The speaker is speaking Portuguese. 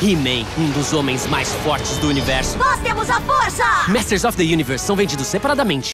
He-Man, um dos homens mais fortes do universo. Nós temos a força! Masters of the Universe são vendidos separadamente.